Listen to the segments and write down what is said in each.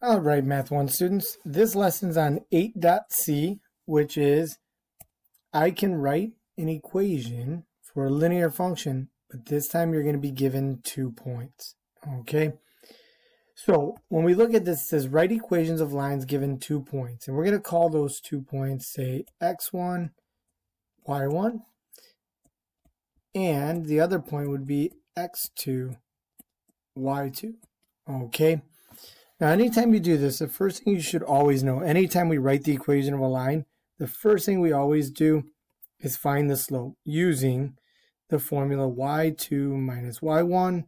All right, Math 1 students, this lesson's on 8.c, which is I can write an equation for a linear function, but this time you're going to be given two points, okay? So when we look at this, it says write equations of lines given two points, and we're going to call those two points, say, x1, y1, and the other point would be x2, y2, okay? Now, anytime you do this, the first thing you should always know, anytime we write the equation of a line, the first thing we always do is find the slope using the formula y2 minus y1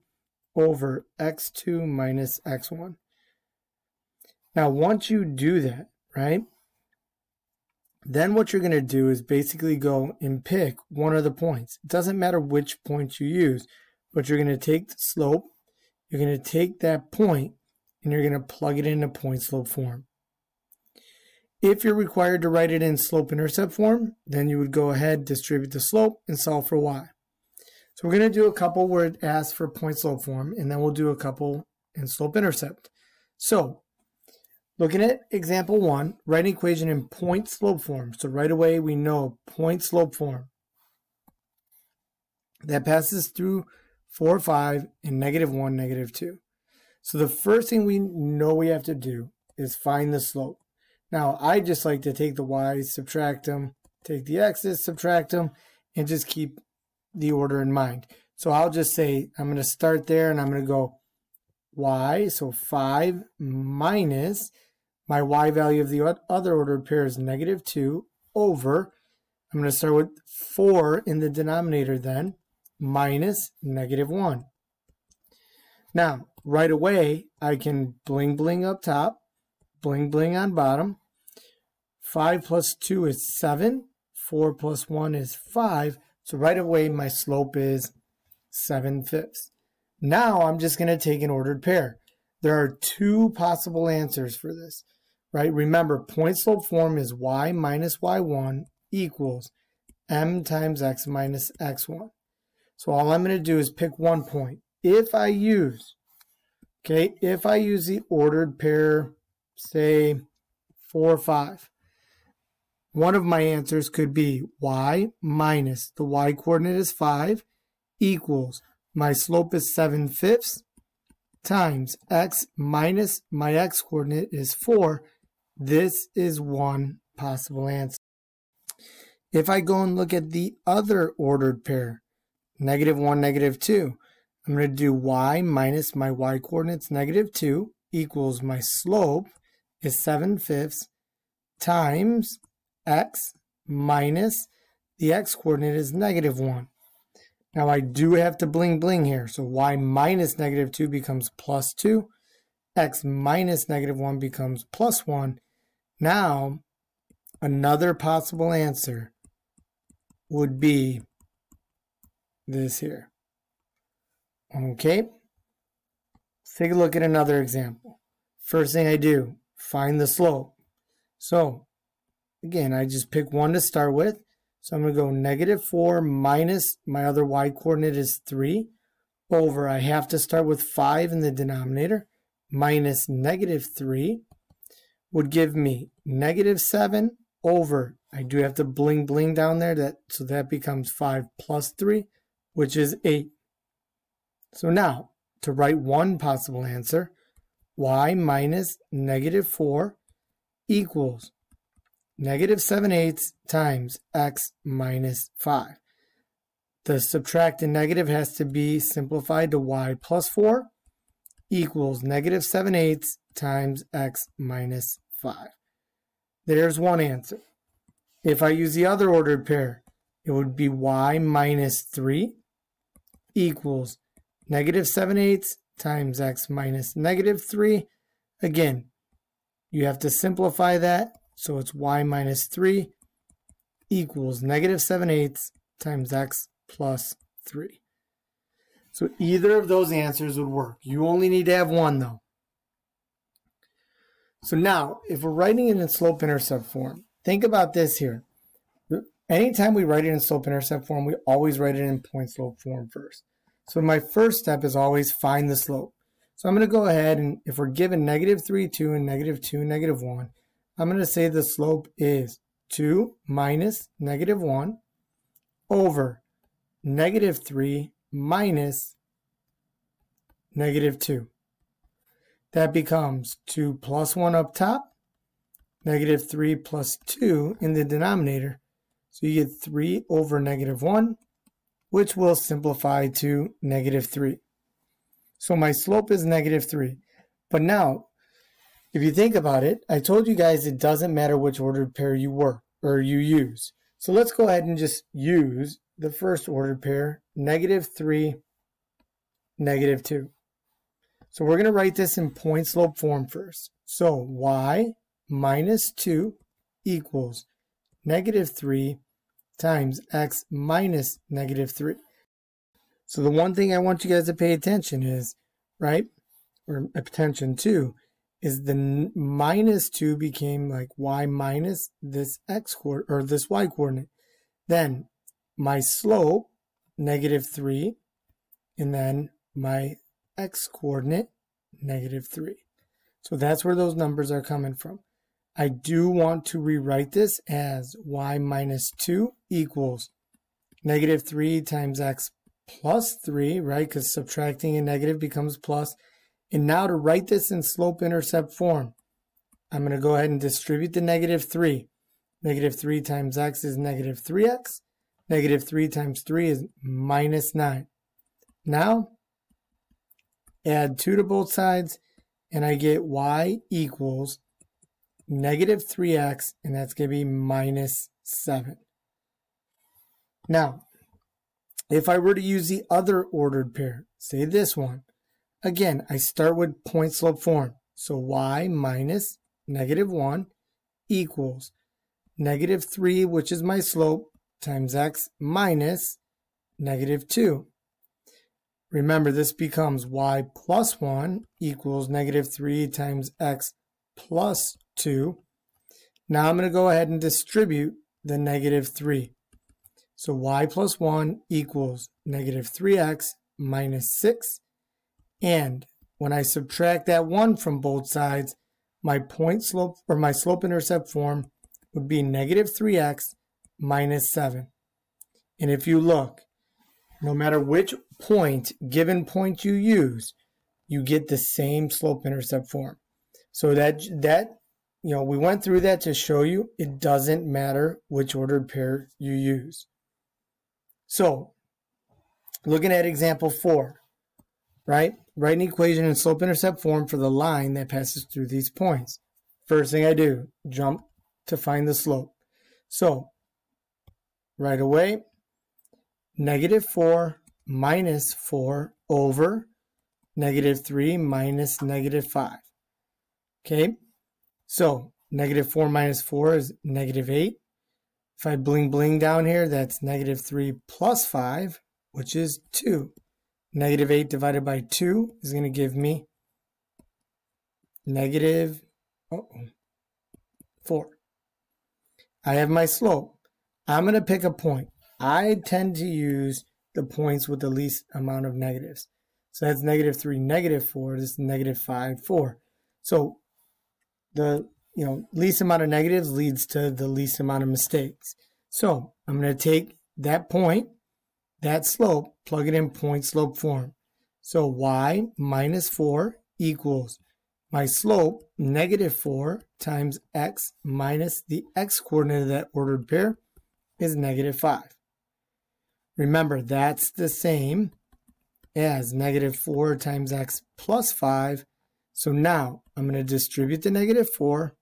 over x2 minus x1. Now, once you do that, right, then what you're going to do is basically go and pick one of the points. It doesn't matter which point you use, but you're going to take the slope, you're going to take that point, and you're going to plug it into point slope form. If you're required to write it in slope intercept form, then you would go ahead, distribute the slope, and solve for y. So we're going to do a couple where it asks for point slope form, and then we'll do a couple in slope intercept. So looking at example one, write an equation in point slope form. So right away we know point slope form. That passes through 4, 5, and negative 1, negative 2. So the first thing we know we have to do is find the slope. Now, I just like to take the y's, subtract them, take the x's, subtract them, and just keep the order in mind. So I'll just say, I'm going to start there and I'm going to go y, so 5 minus my y value of the other ordered pair is negative 2 over, I'm going to start with 4 in the denominator then, minus negative 1. Now, right away, I can bling bling up top, bling bling on bottom. 5 plus 2 is 7. 4 plus 1 is 5. So right away, my slope is 7 fifths. Now I'm just going to take an ordered pair. There are two possible answers for this, right? Remember, point slope form is y minus y1 equals m times x minus x1. So all I'm going to do is pick one point. If I use Okay, if I use the ordered pair, say 4 or 5, one of my answers could be y minus the y coordinate is 5 equals my slope is 7 fifths times x minus my x coordinate is 4. This is one possible answer. If I go and look at the other ordered pair, negative 1, negative 2, I'm going to do y minus my y coordinates negative 2 equals my slope is 7 fifths times x minus the x coordinate is negative 1. Now I do have to bling bling here. So y minus negative 2 becomes plus 2. x minus negative 1 becomes plus 1. Now another possible answer would be this here. Okay, let's take a look at another example. First thing I do, find the slope. So, again, I just pick one to start with. So I'm going to go negative 4 minus my other y coordinate is 3 over, I have to start with 5 in the denominator, minus negative 3 would give me negative 7 over, I do have to bling bling down there, that so that becomes 5 plus 3, which is 8. So now, to write one possible answer, y minus negative 4 equals negative 7 eighths times x minus 5. The subtract and negative has to be simplified to y plus 4 equals negative 7 eighths times x minus 5. There's one answer. If I use the other ordered pair, it would be y minus 3 equals negative 7 eighths times x minus negative 3. Again, you have to simplify that, so it's y minus 3 equals negative 7 eighths times x plus 3. So either of those answers would work. You only need to have one, though. So now, if we're writing it in slope intercept form, think about this here. Anytime we write it in slope intercept form, we always write it in point slope form first. So my first step is always find the slope. So I'm going to go ahead and if we're given negative 3, 2, and negative 2, negative 1, I'm going to say the slope is 2 minus negative 1 over negative 3 minus negative 2. That becomes 2 plus 1 up top, negative 3 plus 2 in the denominator. So you get 3 over negative 1, which will simplify to negative 3. So my slope is negative 3. But now, if you think about it, I told you guys it doesn't matter which ordered pair you work or you use. So let's go ahead and just use the first ordered pair, negative 3, negative 2. So we're going to write this in point slope form first. So y minus 2 equals negative 3 times x minus negative 3. So the one thing I want you guys to pay attention is, right, or attention to, is the minus 2 became like y minus this x coordinate, or this y coordinate. Then my slope, negative 3, and then my x coordinate, negative 3. So that's where those numbers are coming from. I do want to rewrite this as y minus 2 equals negative 3 times x plus 3, right? Because subtracting a negative becomes plus. And now to write this in slope-intercept form, I'm going to go ahead and distribute the negative 3. Negative 3 times x is negative 3x. Negative 3 times 3 is minus 9. Now, add 2 to both sides, and I get y equals negative 3x, and that's going to be minus 7. Now, if I were to use the other ordered pair, say this one, again, I start with point slope form. So y minus negative 1 equals negative 3, which is my slope, times x minus negative 2. Remember, this becomes y plus 1 equals negative 3 times x plus 2. Now I'm going to go ahead and distribute the negative 3. So y plus 1 equals negative 3x minus 6. And when I subtract that 1 from both sides, my point slope or my slope intercept form would be negative 3x minus 7. And if you look, no matter which point, given point you use, you get the same slope intercept form. So that, that, you know, we went through that to show you it doesn't matter which ordered pair you use. So looking at example four, right? Write an equation in slope intercept form for the line that passes through these points. First thing I do, jump to find the slope. So right away, negative 4 minus 4 over negative 3 minus negative 5. Okay, so negative 4 minus 4 is negative 8. If I bling bling down here, that's negative 3 plus 5, which is 2. Negative 8 divided by 2 is going to give me negative oh, 4. I have my slope. I'm going to pick a point. I tend to use the points with the least amount of negatives. So that's negative 3, negative 4. This is negative 5, 4. So the you know least amount of negatives leads to the least amount of mistakes. So I'm going to take that point, that slope, plug it in point slope form. So y minus 4 equals my slope, negative 4 times x minus the x coordinate of that ordered pair is negative 5. Remember, that's the same as negative 4 times x plus 5. So now I'm going to distribute the negative 4.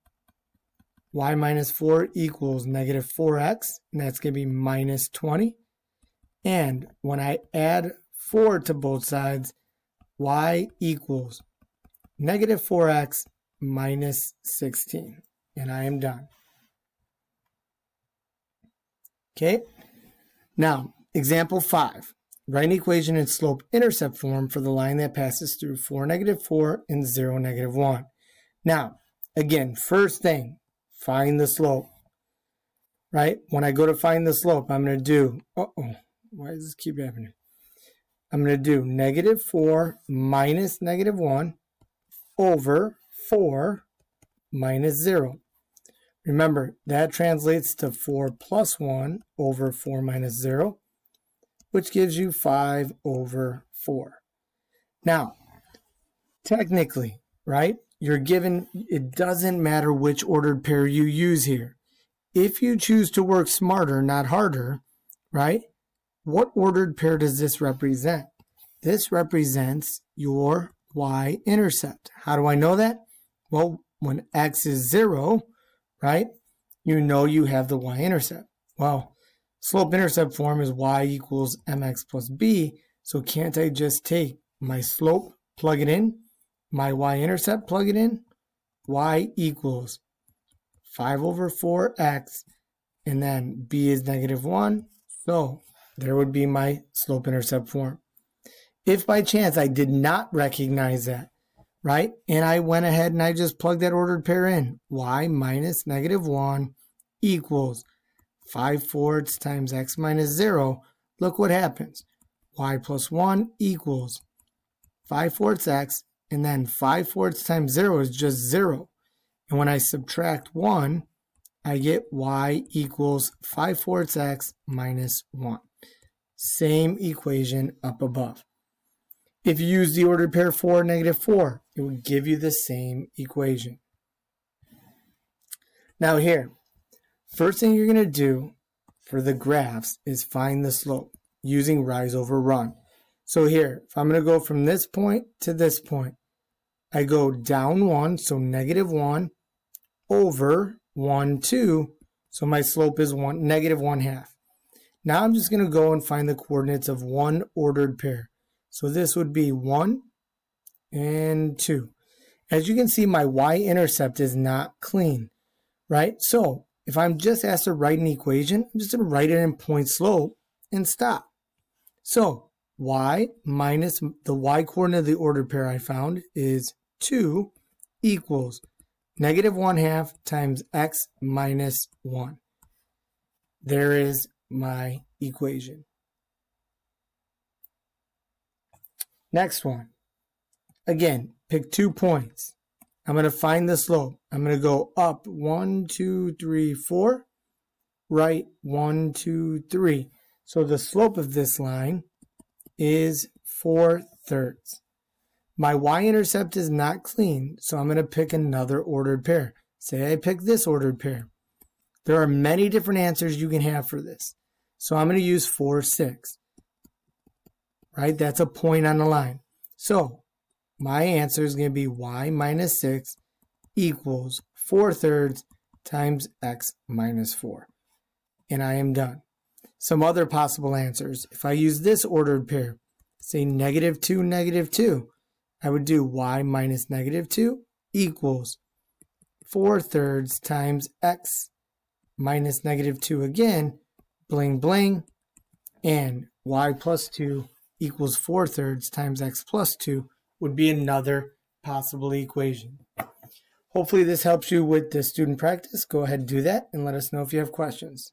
y minus 4 equals negative 4x, and that's going to be minus 20. And when I add 4 to both sides, y equals negative 4x minus 16. And I am done. Okay, now Example 5. Write an equation in slope-intercept form for the line that passes through 4, negative 4 and 0, negative 1. Now, again, first thing, find the slope. Right? When I go to find the slope, I'm going to do, uh-oh, why does this keep happening? I'm going to do negative 4 minus negative 1 over 4 minus 0. Remember, that translates to 4 plus 1 over 4 minus 0, which gives you 5 over 4. Now, technically, right, you're given, it doesn't matter which ordered pair you use here. If you choose to work smarter, not harder, right, what ordered pair does this represent? This represents your y-intercept. How do I know that? Well, when x is 0, right, you know you have the y-intercept. Well, slope-intercept form is y equals mx plus b, so can't I just take my slope, plug it in, my y-intercept, plug it in, y equals 5 over 4x, and then b is negative 1, so there would be my slope-intercept form. If by chance I did not recognize that, right, and I went ahead and I just plugged that ordered pair in, y minus negative 1 equals 5 fourths times x minus 0, look what happens. y plus 1 equals 5 fourths x, and then 5 fourths times 0 is just 0. And when I subtract 1, I get y equals 5 fourths x minus 1. Same equation up above. If you use the ordered pair 4, negative 4, it will give you the same equation. Now here, first thing you're going to do for the graphs is find the slope using rise over run. So here, if I'm going to go from this point to this point, I go down 1, so negative 1, over 1, 2, so my slope is one negative 1 half. Now I'm just going to go and find the coordinates of one ordered pair. So this would be 1 and 2. As you can see, my y-intercept is not clean, right? So if I'm just asked to write an equation, I'm just going to write it in point slope and stop. So y minus the y coordinate of the ordered pair I found is 2 equals negative 1 half times x minus 1. There is my equation. Next one. Again, pick two points. I'm going to find the slope. I'm going to go up one, two, three, four, right one, two, three. So the slope of this line is 4 thirds. My y-intercept is not clean, so I'm going to pick another ordered pair. Say I pick this ordered pair. There are many different answers you can have for this. So I'm going to use 4, 6. Right? That's a point on the line. So my answer is going to be y minus 6 equals 4 thirds times x minus 4. And I am done. Some other possible answers. If I use this ordered pair, say negative 2, negative 2, I would do y minus negative 2 equals 4 thirds times x minus negative 2 again, bling bling, and y plus 2 equals 4 thirds times x plus 2 would be another possible equation. Hopefully this helps you with the student practice. Go ahead and do that and let us know if you have questions.